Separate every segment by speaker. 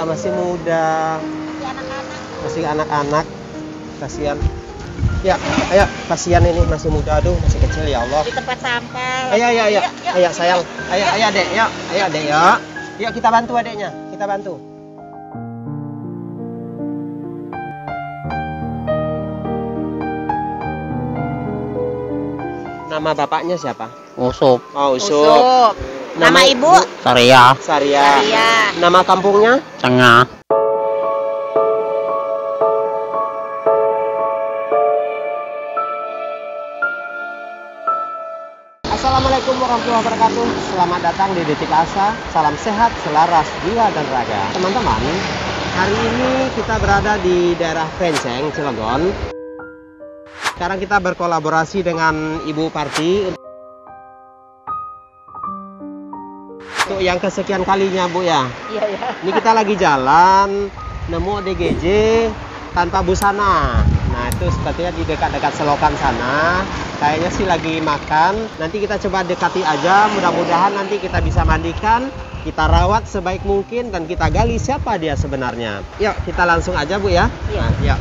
Speaker 1: Ah, masih muda, masih anak-anak. Kasihan. Ya, ayo, kasihan ini masih muda, aduh, masih kecil ya Allah.
Speaker 2: di tempat sampah.
Speaker 1: Ayo, ayo, ayo,
Speaker 2: Yuk, yuk.
Speaker 1: ayo sayang, ayo, ayo adek, yuk, ayo adek, yuk. Yuk kita bantu adeknya, kita bantu. Nama bapaknya siapa?
Speaker 3: Usup,
Speaker 1: Oh,
Speaker 2: Usup. Nama ibu?
Speaker 3: Saria,
Speaker 1: Saria.
Speaker 2: Iya.
Speaker 1: Nama kampungnya?
Speaker 3: Tengah,
Speaker 1: Assalamualaikum warahmatullahi wabarakatuh. Selamat datang di Detik Asa. Salam sehat, selaras, jiwa dan raga. Teman-teman, hari ini kita berada di daerah Krenceng, Cilegon. Sekarang kita berkolaborasi dengan Ibu Parti yang kesekian kalinya Bu ya?
Speaker 2: Iya, iya.
Speaker 1: Ini kita lagi jalan Nemu DGJ tanpa busana. Nah itu sepertinya di dekat-dekat selokan sana. Kayaknya sih lagi makan. Nanti kita coba dekati aja. Mudah-mudahan nanti kita bisa mandikan Kita rawat sebaik mungkin Dan kita gali siapa dia sebenarnya. Yuk kita langsung aja Bu ya?
Speaker 2: Iya.
Speaker 1: Nah, yuk.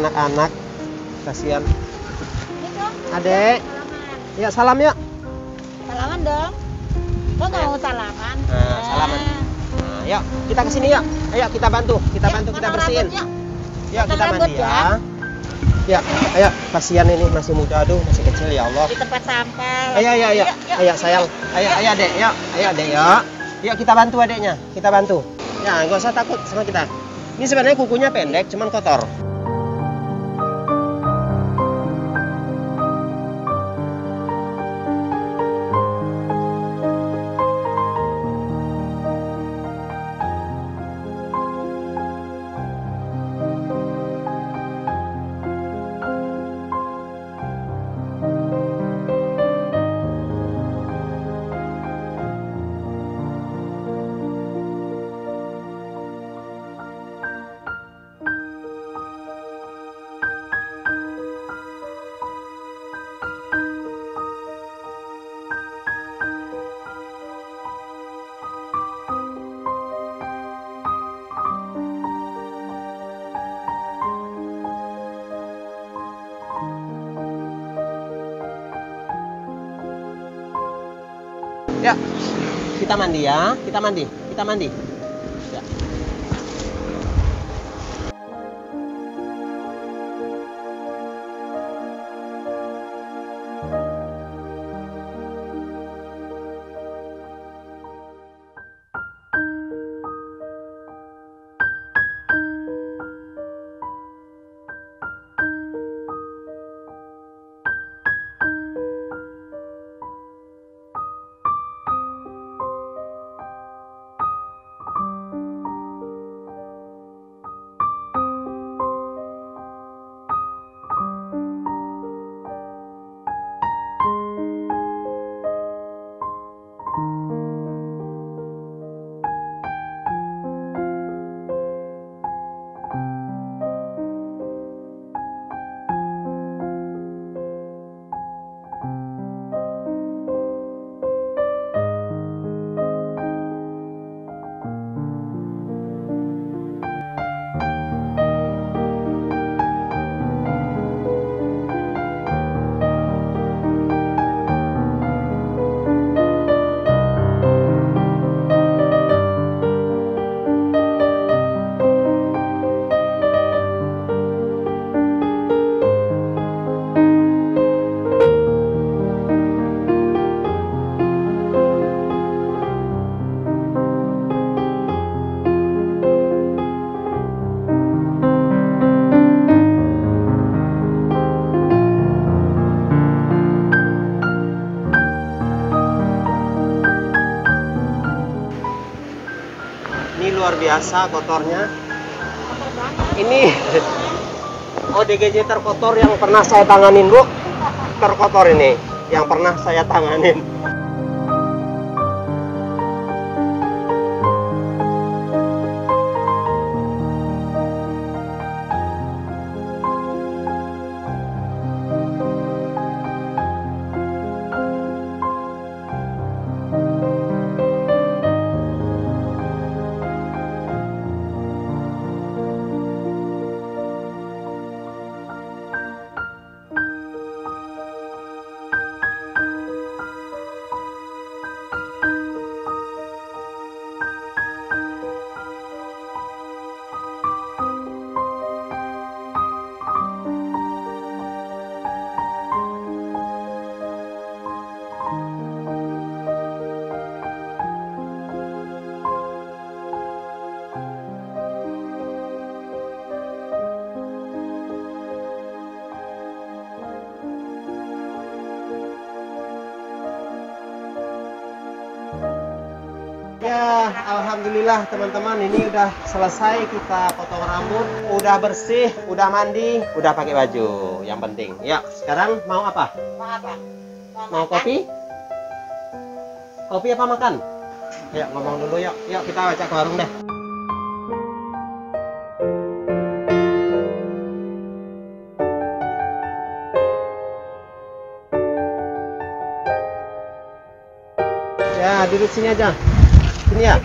Speaker 2: Anak-anak
Speaker 1: Kasihan. Adek. Ya salam ya
Speaker 2: Salaman dong. Kok nggak mau salaman?
Speaker 1: Nah, salaman. Nah, yuk kita ke sini yuk Ayo kita bantu Kita
Speaker 2: Yuk,
Speaker 1: bantu kita bersihin
Speaker 2: rambut, yuk.
Speaker 1: Kita mandi ya. Ya, ayo kasihan ini masih muda aduh masih kecil ya Allah.
Speaker 2: Di tempat sampah.
Speaker 1: Ayo ayo ayo. Ayo sayang. Ayo ayo Adek, yuk. Ayo Adek, yuk. Yuk kita bantu adeknya. Kita bantu. Ya, nggak usah takut sama kita. Ini sebenarnya kukunya pendek, cuman kotor. Ya. Kita mandi ya. Kita mandi. Kita mandi. Luar biasa kotornya. Ini ODGJ terkotor yang pernah saya tanganin, Bu. Terkotor ini yang pernah saya tanganin. Alhamdulillah teman-teman ini udah selesai kita potong rambut, udah bersih, udah mandi, udah pakai baju. Yang penting. Ya, sekarang mau apa?
Speaker 2: Mau apa?
Speaker 1: Mau
Speaker 2: makan?
Speaker 1: kopi? Kopi apa makan? Ya, ngomong dulu yuk. Yuk kita baca ke warung deh. Ya, duduk sini aja. Sini ya.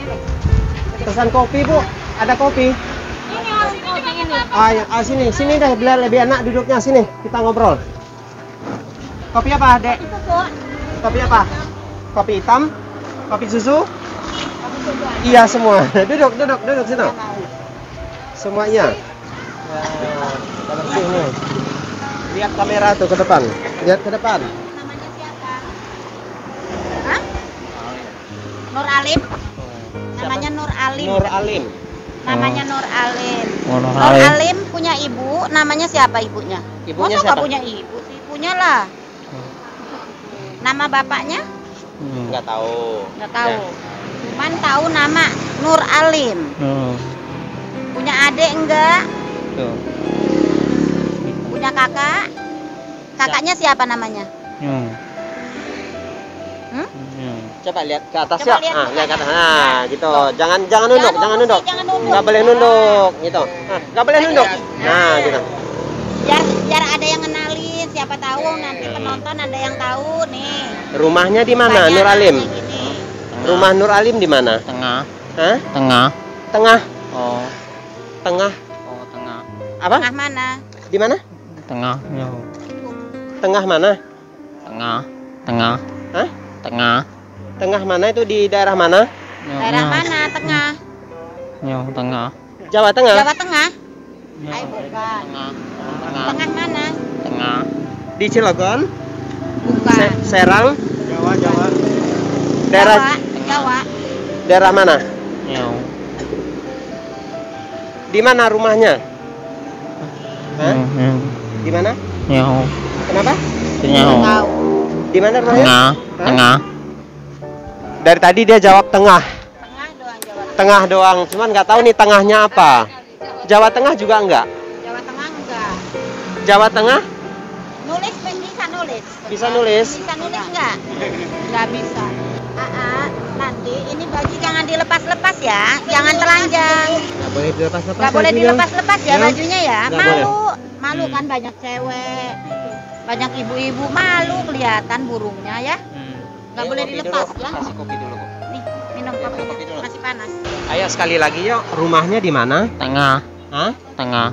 Speaker 1: Pesan kopi, Bu. Ada kopi?
Speaker 2: Ini orang kopi ini.
Speaker 1: Ah, ya, ah, sini, sini deh, biar lebih enak duduknya sini. Kita ngobrol. Kopi apa, Dek? Kopi apa? Kopi hitam? Kopi susu?
Speaker 2: Kopi susu aja.
Speaker 1: Iya semua. duduk, duduk, duduk sini. Semuanya. Nah. Lihat kamera tuh ke depan. Lihat ke depan.
Speaker 2: Alim. Nur Alim. Namanya Nur Alim.
Speaker 3: Oh, Nur
Speaker 2: Nur
Speaker 3: Alim.
Speaker 2: Alim punya ibu, namanya siapa ibunya?
Speaker 1: Ibunya
Speaker 2: Masa nggak
Speaker 1: siapa?
Speaker 2: punya ibu sih? Punya lah. Nama bapaknya?
Speaker 3: Hmm.
Speaker 1: Nggak tahu.
Speaker 2: Nggak tahu.
Speaker 1: Ya.
Speaker 2: Cuman tahu nama Nur Alim.
Speaker 3: Hmm.
Speaker 2: Punya adik enggak?
Speaker 3: Tuh.
Speaker 2: Punya kakak? Kakaknya siapa namanya?
Speaker 1: Coba lihat ke atas
Speaker 2: Coba
Speaker 1: ya.
Speaker 2: lihat
Speaker 1: ah,
Speaker 2: ke
Speaker 1: lihat ke
Speaker 2: atas.
Speaker 1: Nah, gitu. Jangan jangan nunduk,
Speaker 2: Jangan nunduk jangan nunduk.
Speaker 1: Nggak boleh nunduk, gitu. Nah, nggak boleh nunduk. Nah, gitu.
Speaker 2: Biar biar ada yang kenalin, siapa tahu nanti penonton ada yang tahu nih.
Speaker 1: Rumahnya di mana,
Speaker 2: Banyak
Speaker 1: Nur Alim? Rumah Nur Alim di mana?
Speaker 3: Tengah.
Speaker 1: Hah?
Speaker 3: Tengah.
Speaker 1: Tengah,
Speaker 3: Oh.
Speaker 1: tengah.
Speaker 3: Oh, tengah.
Speaker 1: Apa?
Speaker 2: Tengah mana?
Speaker 1: Di mana?
Speaker 3: Tengah. Yo.
Speaker 1: Tengah mana?
Speaker 3: Tengah. Tengah.
Speaker 1: Hah?
Speaker 3: Tengah.
Speaker 1: Tengah mana itu di daerah mana?
Speaker 3: Yo,
Speaker 2: Daerah
Speaker 3: yo.
Speaker 2: mana? Tengah.
Speaker 3: Yo, tengah.
Speaker 1: Jawa Tengah.
Speaker 2: Jawa Tengah. Bukan.
Speaker 3: Tengah. Tengah.
Speaker 2: Tengah mana?
Speaker 3: Tengah.
Speaker 1: Di Cilegon,
Speaker 2: Bukan.
Speaker 1: Se- Serang, Jawa, Jawa. Daerah
Speaker 2: Jawa. Jawa.
Speaker 1: daerah mana?
Speaker 3: Yo.
Speaker 1: Di mana rumahnya? Hah? Di mana?
Speaker 3: Yo.
Speaker 1: Kenapa?
Speaker 3: Yo.
Speaker 2: Tahu.
Speaker 1: Di mana rumahnya?
Speaker 3: Tengah. Tengah.
Speaker 1: Dari tadi dia jawab tengah,
Speaker 2: Tengah doang Jawa.
Speaker 1: tengah doang. Cuman nggak tahu nih tengahnya apa. Jawa Tengah juga enggak?
Speaker 2: Jawa Tengah enggak.
Speaker 1: Jawa Tengah
Speaker 2: Nulis bisa nulis.
Speaker 1: bisa nulis.
Speaker 2: Bisa nulis enggak? Enggak bisa. Aa, nanti ini baju jangan dilepas-lepas ya, jangan telanjang.
Speaker 1: Nggak boleh dilepas-lepas.
Speaker 2: Nggak boleh dilepas-lepas ya
Speaker 1: Ya.
Speaker 2: bajunya ya. Malu, malu kan banyak cewek, banyak ibu-ibu malu kelihatan burungnya ya. Nggak boleh dilepas ya.
Speaker 1: Kasih kopi dulu. Bu.
Speaker 2: Nih, minum kopi
Speaker 1: Kopi dulu.
Speaker 2: masih panas.
Speaker 1: Ayo sekali lagi yuk. Rumahnya di mana?
Speaker 3: Tengah.
Speaker 1: Hah?
Speaker 3: Tengah.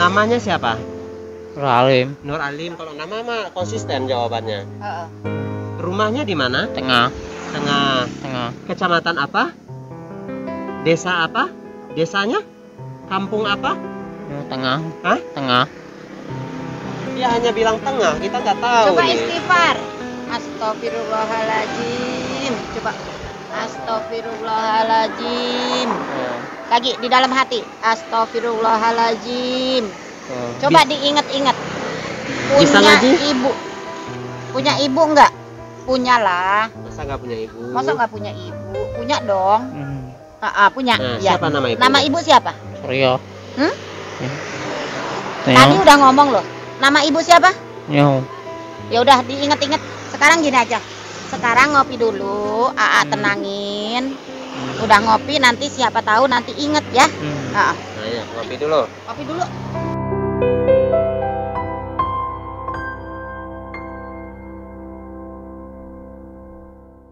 Speaker 1: Namanya siapa?
Speaker 3: Ralim.
Speaker 1: Nur Alim. Kalau nama mah konsisten jawabannya.
Speaker 2: Heeh.
Speaker 1: Rumahnya di mana?
Speaker 3: Tengah.
Speaker 1: Tengah.
Speaker 3: Tengah.
Speaker 1: Kecamatan apa? Desa apa? Desanya? Kampung apa?
Speaker 3: Tengah.
Speaker 1: Hah?
Speaker 3: Tengah.
Speaker 1: Dia hanya bilang tengah, kita nggak tahu.
Speaker 2: Coba
Speaker 1: nih.
Speaker 2: istighfar. Astagfirullahaladzim. Coba. Astagfirullahaladzim.
Speaker 3: Oh.
Speaker 2: Lagi di dalam hati. Astagfirullahaladzim.
Speaker 3: Oh.
Speaker 2: Coba diingat-ingat.
Speaker 1: Bisa
Speaker 2: Punya
Speaker 1: ngaji?
Speaker 2: ibu. Punya ibu enggak? Punya lah.
Speaker 1: Masa nggak punya ibu?
Speaker 2: Masa nggak punya ibu? Punya dong.
Speaker 3: Hmm.
Speaker 2: Ah, ah, punya.
Speaker 1: Nah,
Speaker 2: Iya.
Speaker 1: siapa nama ibu?
Speaker 2: Nama ibu siapa?
Speaker 3: Surya.
Speaker 2: Hmm?
Speaker 3: Ya.
Speaker 2: Tadi udah ngomong loh. Nama ibu siapa?
Speaker 3: Nyo.
Speaker 2: Ya udah diinget-inget. Sekarang gini aja. Sekarang ngopi dulu, Aa
Speaker 3: Hmm.
Speaker 2: tenangin. Udah ngopi nanti siapa tahu nanti inget ya.
Speaker 3: Hmm.
Speaker 2: Ah, ah.
Speaker 1: Nah, ya, ngopi dulu.
Speaker 2: Ngopi dulu.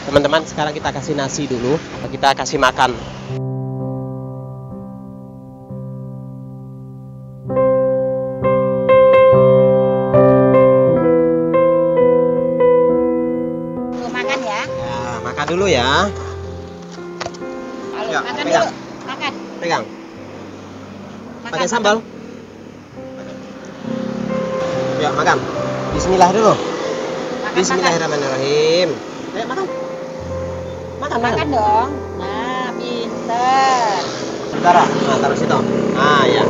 Speaker 1: Teman-teman, sekarang kita kasih nasi dulu. Kita kasih makan. Dulu ya.
Speaker 2: Kalau
Speaker 1: Ya,
Speaker 2: makan
Speaker 1: pegang.
Speaker 2: dulu. Makan.
Speaker 1: Pegang.
Speaker 2: makan.
Speaker 1: Pakai sambal. Ya, makan. Bismillah dulu.
Speaker 2: Makan,
Speaker 1: Bismillahirrahmanirrahim. Ayo makan. Makan,
Speaker 2: Makan.
Speaker 1: makan.
Speaker 2: Makan dong. Nah, pinter.
Speaker 1: Saudara, nah taruh situ. Nah, ya.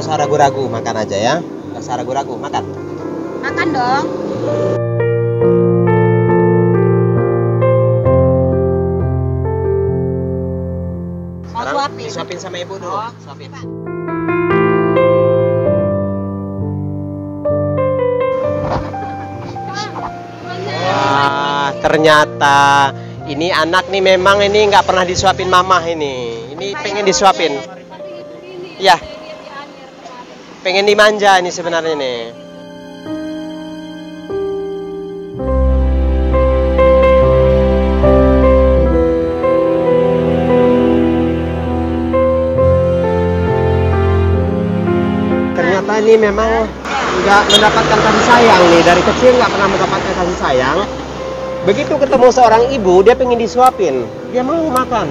Speaker 1: Nggak usah ragu-ragu, makan aja ya. Nggak usah ragu-ragu, makan.
Speaker 2: Makan dong.
Speaker 1: Sekarang
Speaker 2: suapin?
Speaker 1: disuapin sama ibu dulu.
Speaker 2: Oh,
Speaker 1: Suapin. Wah, ternyata ini anak nih memang ini nggak pernah disuapin mamah ini. Ini pengen disuapin. Ya. Pengen dimanja ini sebenarnya nih. Ternyata ini memang nggak mendapatkan kasih sayang nih dari kecil nggak pernah mendapatkan kasih sayang. Begitu ketemu seorang ibu dia pengen disuapin, dia mau makan.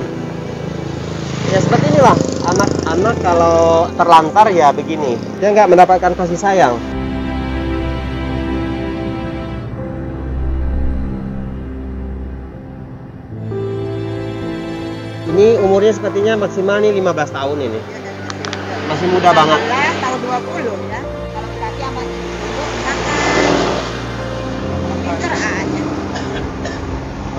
Speaker 1: Ya seperti inilah anak-anak kalau terlantar ya begini, dia nggak mendapatkan kasih sayang. Ini umurnya sepertinya maksimal nih 15 tahun ini. Masih muda banget.
Speaker 2: 15 tahun 20 ya. Kalau dikasih sama ibu makan. Pinter aja.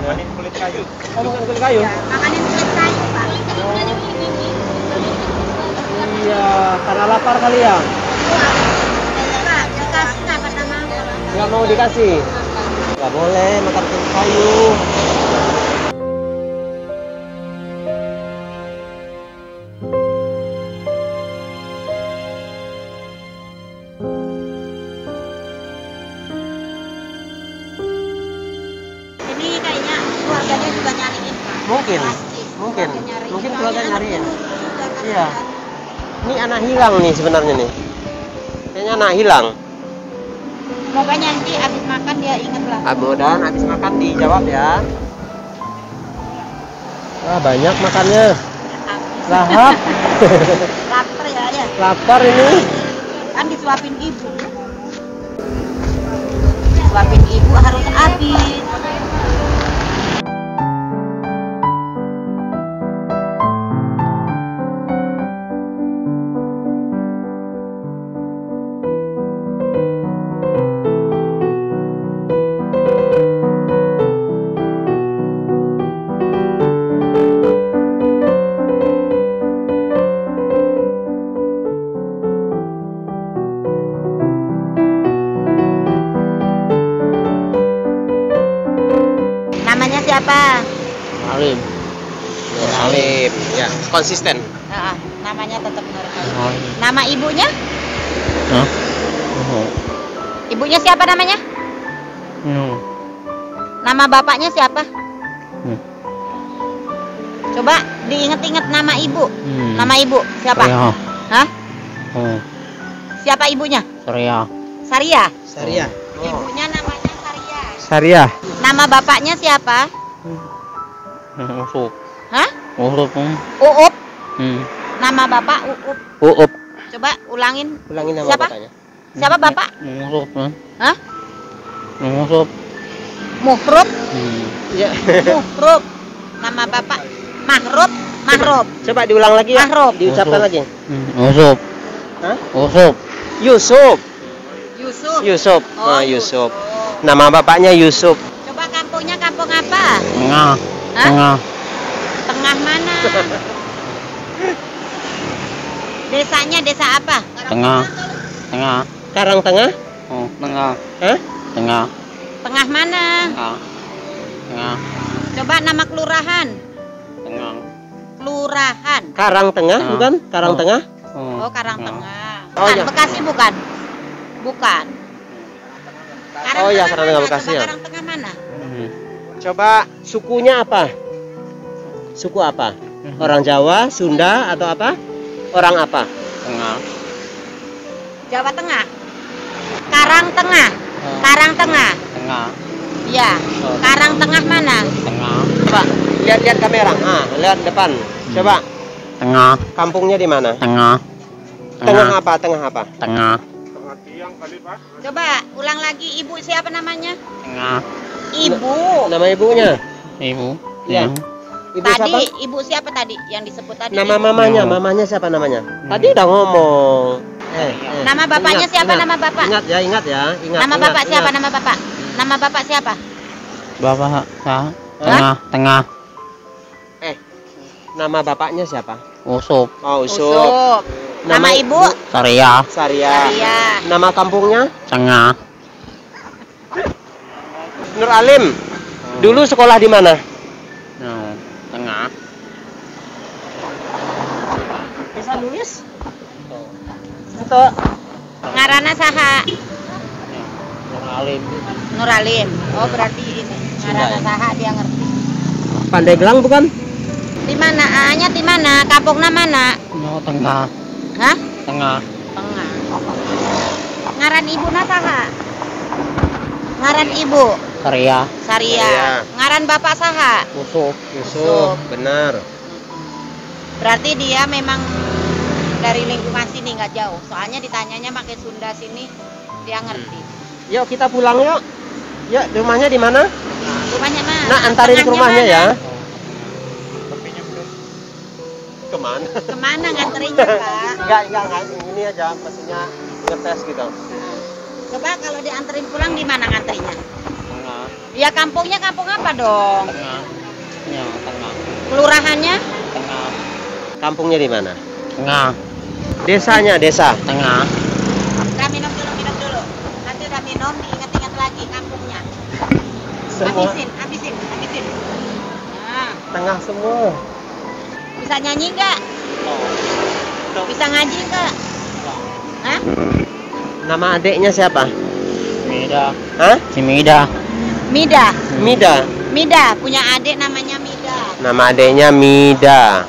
Speaker 1: Makanin kulit kayu. Oh, bukan kulit kayu.
Speaker 2: Ya, makanin kulit kayu,
Speaker 1: Iya, karena lapar kali ya.
Speaker 2: Pak, dikasih nggak mau?
Speaker 1: Nggak mau dikasih. Nggak boleh makan kayu. Mungkin, mungkin. Mungkin keluarga nyariin.
Speaker 2: kan
Speaker 1: Iya. Ini anak hilang nih sebenarnya nih. Kayaknya anak hilang.
Speaker 2: Pokoknya nanti habis makan dia inget lah.
Speaker 1: Ah, mudahan habis makan dijawab ya. Wah, banyak makannya. Lahap.
Speaker 2: Lapar ya, ya.
Speaker 1: Lapar ini.
Speaker 2: Kan disuapin ibu. Disuapin ibu harus habis.
Speaker 3: Alim.
Speaker 1: Salim. Ya, konsisten.
Speaker 2: Ah, namanya tetap Nur Alim.
Speaker 3: Alim.
Speaker 2: Nama ibunya?
Speaker 3: Hah? Oh.
Speaker 2: Ibunya siapa namanya?
Speaker 3: Hmm.
Speaker 2: Nama bapaknya siapa?
Speaker 3: Hmm.
Speaker 2: Coba diinget-inget nama ibu.
Speaker 3: Hmm.
Speaker 2: Nama ibu siapa?
Speaker 3: Surya.
Speaker 2: Hah?
Speaker 3: Oh.
Speaker 2: Siapa ibunya?
Speaker 3: Surya.
Speaker 2: Saria.
Speaker 1: Saria.
Speaker 2: Ibunya namanya Saria.
Speaker 1: Saria.
Speaker 2: Nama bapaknya siapa?
Speaker 3: Hmm. Usuk.
Speaker 2: Hah?
Speaker 3: Hmm.
Speaker 2: Uup.
Speaker 3: Hmm.
Speaker 2: Nama bapak Uup.
Speaker 1: Uup.
Speaker 2: Coba ulangin.
Speaker 1: Ulangin nama
Speaker 2: Siapa?
Speaker 1: bapaknya.
Speaker 2: Siapa bapak?
Speaker 3: Usuk. Hmm.
Speaker 2: Hah?
Speaker 3: Usuk.
Speaker 2: Muhrub.
Speaker 3: Hmm.
Speaker 1: Ya.
Speaker 2: Muhrub. Nama bapak Mahrub. Mahrub.
Speaker 1: Coba diulang lagi ya.
Speaker 2: Mahrub.
Speaker 1: Diucapkan lagi.
Speaker 3: Hmm. Usuk.
Speaker 1: Hah?
Speaker 3: Usuk.
Speaker 1: Yusuf.
Speaker 2: Yusuf.
Speaker 1: Yusuf.
Speaker 2: Oh,
Speaker 1: Ah, Yusuf. Nama bapaknya Yusuf.
Speaker 2: Coba kampungnya kampung apa?
Speaker 3: Tengah.
Speaker 2: Hah?
Speaker 3: Tengah.
Speaker 2: Tengah mana? Desanya desa apa?
Speaker 3: Tengah. Tengah.
Speaker 1: Karang Tengah?
Speaker 3: Oh, tengah.
Speaker 1: Hah?
Speaker 3: Tengah.
Speaker 2: Tengah mana?
Speaker 3: Tengah. Tengah.
Speaker 2: Coba nama kelurahan.
Speaker 3: Tengah.
Speaker 2: Kelurahan.
Speaker 1: Karang Tengah,
Speaker 3: Ah.
Speaker 1: bukan? Karang
Speaker 3: Oh.
Speaker 1: Tengah?
Speaker 2: Oh, Karang
Speaker 3: Tengah.
Speaker 2: Tengah.
Speaker 1: Oh,
Speaker 2: Bukan,
Speaker 1: iya.
Speaker 2: Bekasi bukan? Bukan. Karang
Speaker 1: Oh, iya,
Speaker 2: Tengah
Speaker 1: Karang Tengah? Bekasi ya.
Speaker 2: Karang Tengah mana?
Speaker 3: Hmm.
Speaker 1: Coba sukunya apa? Suku apa? Orang Jawa, Sunda, atau apa? Orang apa?
Speaker 3: Tengah.
Speaker 2: Jawa Tengah. Karang Tengah.
Speaker 3: Oh,
Speaker 2: Karang Tengah.
Speaker 3: Tengah.
Speaker 2: Ya.
Speaker 1: Oh.
Speaker 2: Karang Tengah mana?
Speaker 3: Tengah.
Speaker 1: Coba lihat-lihat kamera. Ah, lihat depan. Coba
Speaker 3: Tengah.
Speaker 1: kampungnya di mana?
Speaker 3: Tengah.
Speaker 1: Tengah apa? Tengah apa?
Speaker 3: Tengah.
Speaker 2: Coba ulang lagi ibu siapa namanya?
Speaker 3: Tengah.
Speaker 2: Ibu.
Speaker 1: Nama ibunya?
Speaker 3: Ibu.
Speaker 1: Iya. Ibu
Speaker 2: Tadi
Speaker 1: siapa?
Speaker 2: ibu siapa tadi yang disebut tadi?
Speaker 1: Nama
Speaker 2: ibu?
Speaker 1: mamanya, mamanya siapa namanya? Tadi udah ngomong. Eh, eh.
Speaker 2: Nama bapaknya
Speaker 1: Ingat,
Speaker 2: siapa
Speaker 1: ingat.
Speaker 2: nama bapak?
Speaker 1: Ingat ya, ingat ya, ingat.
Speaker 2: Nama
Speaker 1: ingat,
Speaker 2: bapak siapa?
Speaker 1: ingat.
Speaker 2: Nama bapak? Nama bapak siapa?
Speaker 3: Bapak. Tengah. Tengah. Tengah.
Speaker 1: Eh, nama bapaknya siapa?
Speaker 3: Usop.
Speaker 1: Oh, Usuk.
Speaker 2: Usuk. Nama, ibu?
Speaker 3: Saria.
Speaker 1: Saria.
Speaker 2: Saria.
Speaker 1: Nama kampungnya?
Speaker 3: Tengah.
Speaker 1: Nur Alim. Dulu sekolah di mana?
Speaker 3: No. Tengah.
Speaker 1: Bisa nulis? Itu
Speaker 2: Ngarana saha?
Speaker 3: Alim.
Speaker 2: Nuralim. Oh berarti ini. Ngarana saha dia ngerti.
Speaker 1: Pandeglang bukan?
Speaker 2: Di mana? Anya di mana? Kampungna mana?
Speaker 3: No, tengah.
Speaker 2: Hah?
Speaker 3: Tengah.
Speaker 2: Tengah. Ngaran ibu saha? Ngaran ibu
Speaker 3: Saria.
Speaker 2: Saria.
Speaker 1: Saria.
Speaker 2: Ngaran bapak saha?
Speaker 3: Usop.
Speaker 1: Yusuf, benar.
Speaker 2: Berarti dia memang dari lingkungan sini nggak jauh. Soalnya ditanyanya pakai Sunda sini dia ngerti.
Speaker 1: Yuk kita pulang yuk. Yuk, rumahnya di mana?
Speaker 2: Rumahnya mana?
Speaker 1: Nah, antarin ke rumahnya
Speaker 2: mana?
Speaker 1: ya. Ke
Speaker 2: mana? Ke mana nganterinnya Pak?
Speaker 1: Enggak, enggak, enggak. Ini aja, maksudnya ngetes gitu.
Speaker 2: Coba kalau dianterin pulang di mana ngantrinya? Ya kampungnya kampung apa dong?
Speaker 3: Tengah. Ya, tengah.
Speaker 2: Kelurahannya?
Speaker 3: Tengah.
Speaker 1: Kampungnya di mana?
Speaker 3: Tengah.
Speaker 1: Desanya, desa.
Speaker 3: Tengah.
Speaker 2: Udah minum dulu, minum dulu. Nanti udah minum diingat-ingat lagi kampungnya.
Speaker 1: Semua
Speaker 2: Habisin, habisin, habisin. Nah,
Speaker 1: tengah semua.
Speaker 2: bisa nyanyi nggak? Bisa ngaji nggak? Hah?
Speaker 1: Nama adiknya siapa?
Speaker 3: Mida.
Speaker 1: Hah?
Speaker 3: Si Mida.
Speaker 2: Mida.
Speaker 1: Mida.
Speaker 2: Mida punya adik namanya Mida.
Speaker 1: Nama adiknya Mida.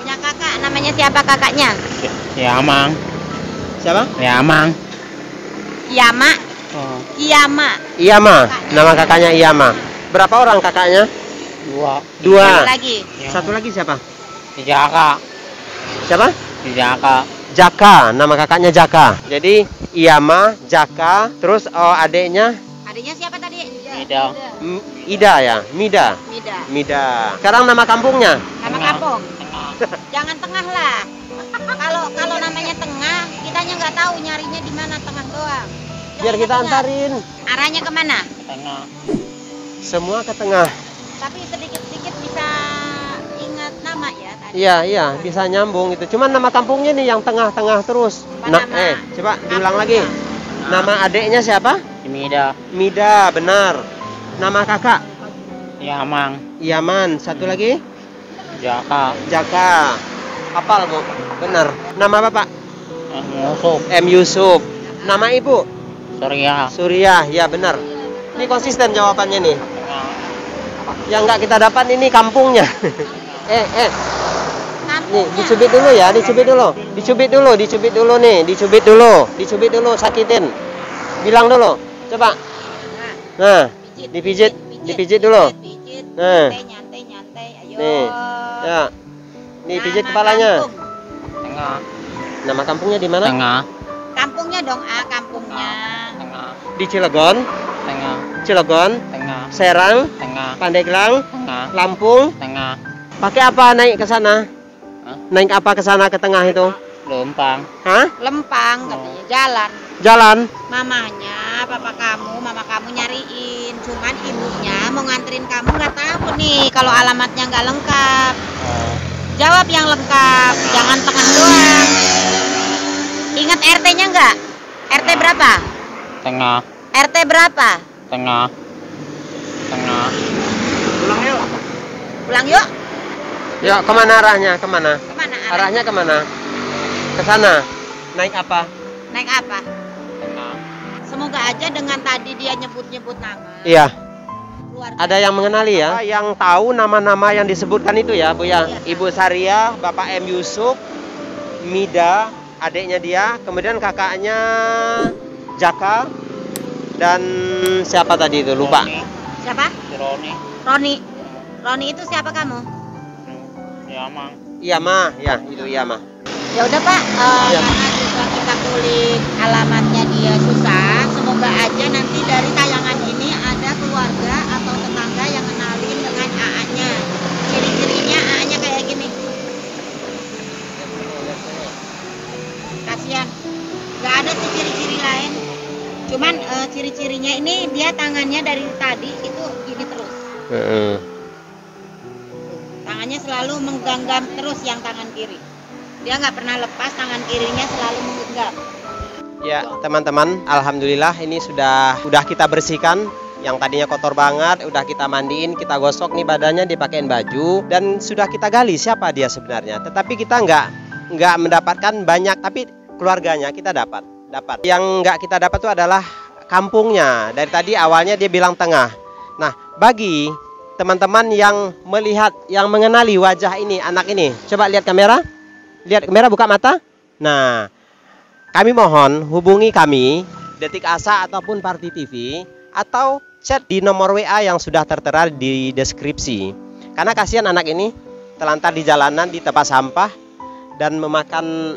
Speaker 2: Punya kakak namanya siapa kakaknya?
Speaker 3: Si, si Amang.
Speaker 1: Siapa?
Speaker 3: Si Amang.
Speaker 2: Yama,
Speaker 3: Oh,
Speaker 2: Kiyama.
Speaker 1: Iyama. Nama kakaknya Iyama. Berapa orang kakaknya?
Speaker 3: dua.
Speaker 1: Dua.
Speaker 2: Lagi.
Speaker 1: Satu lagi siapa?
Speaker 3: Si Jaka.
Speaker 1: Siapa?
Speaker 3: Si Jaka.
Speaker 1: Jaka. Nama kakaknya Jaka. Jadi Iyama, Jaka, terus oh, adiknya
Speaker 2: Adiknya siapa?
Speaker 3: Mida.
Speaker 1: M- Ida ya, Mida.
Speaker 2: Mida.
Speaker 1: Mida. Sekarang nama kampungnya?
Speaker 2: Nama kampung.
Speaker 3: Tengah.
Speaker 2: Jangan tengah lah. Kalau kalau namanya tengah, kitanya nggak tahu nyarinya di mana tengah doang.
Speaker 1: Biar
Speaker 2: Jangan
Speaker 1: kita
Speaker 2: tengah.
Speaker 1: antarin.
Speaker 2: Arahnya ke mana?
Speaker 3: Tengah.
Speaker 1: Semua ke tengah.
Speaker 2: Tapi sedikit-sedikit bisa ingat nama ya tadi.
Speaker 1: Iya, iya, bisa nyambung itu. Cuman nama kampungnya nih yang tengah-tengah terus.
Speaker 2: Apa
Speaker 1: Nah,
Speaker 2: nama
Speaker 1: eh, coba diulang lagi. Nama adiknya siapa?
Speaker 3: Mida.
Speaker 1: Mida, benar. Nama kakak?
Speaker 3: Si Amang.
Speaker 1: Yaman. Satu lagi?
Speaker 3: Jaka.
Speaker 1: Jaka. Hafal, Bu. Benar. Nama Bapak?
Speaker 3: Usop.
Speaker 1: M Yusuf. Nama Ibu?
Speaker 3: Saria.
Speaker 1: Suriah. Ya, benar. Ini konsisten jawabannya nih. Yang nggak kita dapat ini kampungnya. eh, eh. Nih, dicubit dulu ya, dicubit dulu. Dicubit dulu, dicubit dulu nih, dicubit dulu. Dicubit dulu, sakitin. Bilang dulu. Coba. Nah, dipijit, dipijit dulu.
Speaker 2: Pijit,
Speaker 1: Nah.
Speaker 2: nyantai, nyantai, nyantai. Ayo.
Speaker 1: Nih. Ya. Nih, pijit
Speaker 2: Nama
Speaker 1: kepalanya.
Speaker 2: kampung.
Speaker 3: Tengah.
Speaker 1: Nama kampungnya di mana?
Speaker 3: Tengah.
Speaker 2: Kampungnya dong, ah kampungnya.
Speaker 3: Tengah.
Speaker 1: Di Cilegon,
Speaker 3: Tengah.
Speaker 1: Cilegon,
Speaker 3: Tengah.
Speaker 1: Serang,
Speaker 3: Tengah.
Speaker 1: Pandeglang,
Speaker 3: Tengah.
Speaker 1: Lampung.
Speaker 3: Tengah.
Speaker 1: Pakai apa naik ke sana?
Speaker 3: Hah?
Speaker 1: Naik apa ke sana ke tengah itu?
Speaker 3: Lempang.
Speaker 1: Hah?
Speaker 2: Lempang katanya jalan.
Speaker 1: Jalan.
Speaker 2: Mamanya, papa kamu, mama kamu nyariin. Cuman ibunya mau nganterin kamu nggak tahu nih kalau alamatnya nggak lengkap. Jawab yang lengkap, jangan tengah doang. Ingat RT-nya nggak? RT berapa?
Speaker 3: Tengah.
Speaker 2: RT berapa?
Speaker 3: Tengah. Tengah.
Speaker 1: Pulang yuk.
Speaker 2: Pulang yuk.
Speaker 1: Ya, ke mana arahnya? Ke
Speaker 2: mana? Ke mana arah?
Speaker 1: Arahnya ke mana? Ke sana. Naik apa?
Speaker 2: Naik apa? Semoga aja dengan tadi dia nyebut-nyebut nama.
Speaker 1: Iya.
Speaker 2: Keluarga.
Speaker 1: Ada yang mengenali ya? Yang tahu nama-nama yang disebutkan itu ya, Bu ya.
Speaker 2: Iya.
Speaker 1: Ibu Saria, Bapak M Yusuf, Mida, adiknya dia, kemudian kakaknya Jaka dan siapa tadi itu lupa.
Speaker 3: Roni.
Speaker 2: Siapa?
Speaker 3: Si Roni.
Speaker 2: Roni. Roni itu siapa kamu?
Speaker 3: Ya, Mang.
Speaker 1: Iya mah, ya itu iya mah.
Speaker 2: Ya udah Pak, eh,
Speaker 1: Iya.
Speaker 2: karena juga kita kulik alamatnya dia susah, semoga aja nanti dari tayangan ini ada keluarga atau tetangga yang kenalin dengan AA-nya. Ciri-cirinya AA-nya kayak gini. Kasihan, nggak ada sih ciri-ciri lain. Cuman eh, ciri-cirinya ini dia tangannya dari tadi itu gini terus. Tangannya selalu menggenggam terus yang tangan kiri. Dia nggak pernah lepas tangan kirinya selalu menggenggam.
Speaker 1: Ya, teman-teman, alhamdulillah ini sudah sudah kita bersihkan yang tadinya kotor banget, udah kita mandiin, kita gosok nih badannya, dipakein baju dan sudah kita gali siapa dia sebenarnya. Tetapi kita nggak nggak mendapatkan banyak, tapi keluarganya kita dapat. Dapat. Yang nggak kita dapat itu adalah kampungnya. Dari tadi awalnya dia bilang tengah. Nah, bagi teman-teman yang melihat, yang mengenali wajah ini, anak ini, coba lihat kamera. Lihat kamera, buka mata. Nah, kami mohon hubungi kami Detik Asa ataupun Parti TV atau chat di nomor WA yang sudah tertera di deskripsi. Karena kasihan anak ini telantar di jalanan di tempat sampah dan memakan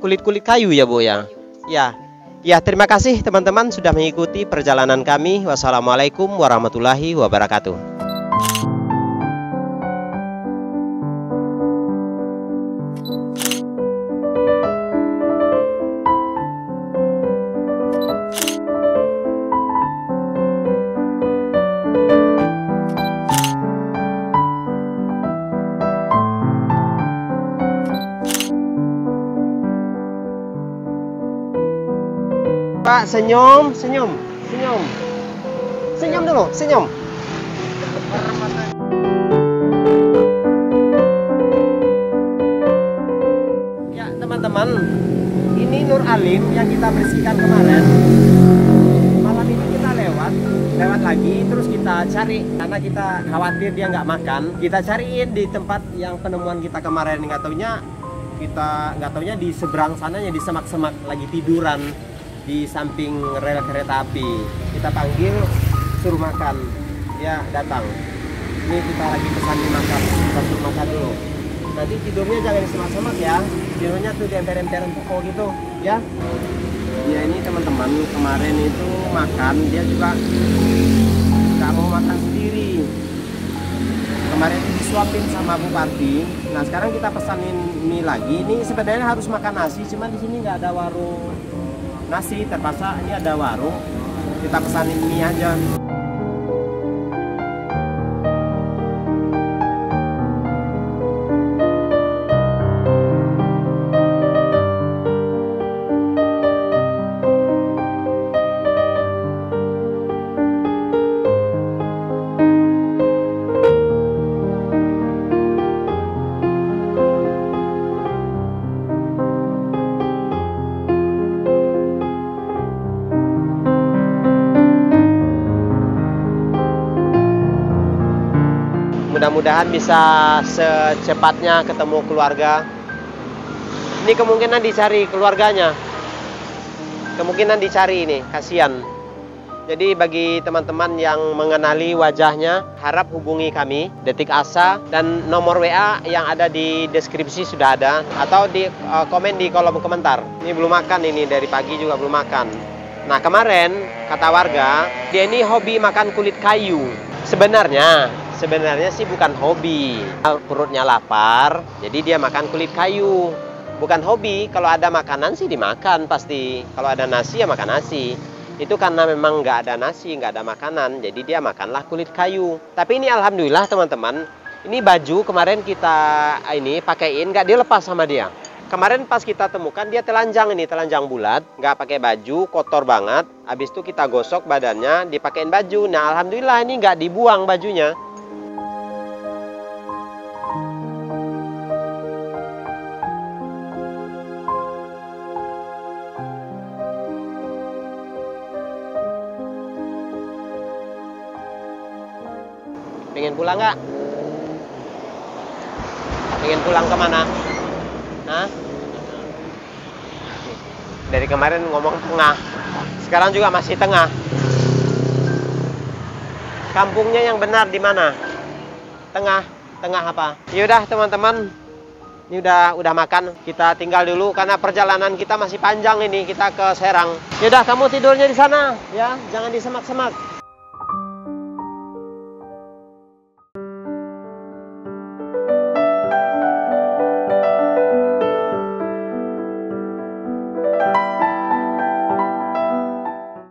Speaker 1: kulit-kulit kayu ya Bu ya. Ya. Ya, terima kasih teman-teman sudah mengikuti perjalanan kami. Wassalamualaikum warahmatullahi wabarakatuh. Senyum, senyum, senyum. Senyum dulu, senyum. Ya, teman-teman. Ini Nur Alim yang kita bersihkan kemarin. Malam ini kita lewat, lewat lagi terus kita cari karena kita khawatir dia nggak makan. Kita cariin di tempat yang penemuan kita kemarin nggak taunya kita nggak taunya di seberang sananya di semak-semak lagi tiduran di samping rel kereta api. Kita panggil suruh makan. Dia datang. Ini kita lagi pesanin makan, kita suruh makan dulu. Nanti tidurnya jangan di semak-semak ya. Tidurnya tuh di emper-emperan pokok gitu, ya. Dia ini teman-teman kemarin itu makan, dia juga nggak mau makan sendiri. Kemarin itu disuapin sama Bupati. Nah sekarang kita pesanin mie lagi. Ini sebenarnya harus makan nasi, cuma di sini nggak ada warung nasi terpaksa ini ada warung. Kita pesanin mie aja mudah-mudahan bisa secepatnya ketemu keluarga. Ini kemungkinan dicari keluarganya. Kemungkinan dicari ini kasihan. Jadi bagi teman-teman yang mengenali wajahnya harap hubungi kami Detik Asa dan nomor WA yang ada di deskripsi sudah ada atau di eh, komen di kolom komentar. Ini belum makan ini dari pagi juga belum makan. Nah kemarin kata warga dia ini hobi makan kulit kayu. Sebenarnya sebenarnya sih bukan hobi perutnya lapar jadi dia makan kulit kayu bukan hobi. Kalau ada makanan sih dimakan pasti. Kalau ada nasi ya makan nasi. Itu karena memang nggak ada nasi, nggak ada makanan, jadi dia makanlah kulit kayu. Tapi ini alhamdulillah teman-teman, ini baju kemarin kita ini pakaiin nggak dilepas sama dia. Kemarin pas kita temukan dia telanjang ini, telanjang bulat, nggak pakai baju, kotor banget. Habis itu kita gosok badannya, dipakein baju. Nah alhamdulillah ini nggak dibuang bajunya. Pengen pulang nggak? Pengen pulang ke mana? Hah? Dari kemarin ngomong tengah, sekarang juga masih tengah. Kampungnya yang benar di mana? Tengah, tengah apa? Yaudah teman-teman, ini udah udah makan. Kita tinggal dulu karena perjalanan kita masih panjang ini. Kita ke Serang. Yaudah kamu tidurnya di sana, ya, jangan di semak-semak.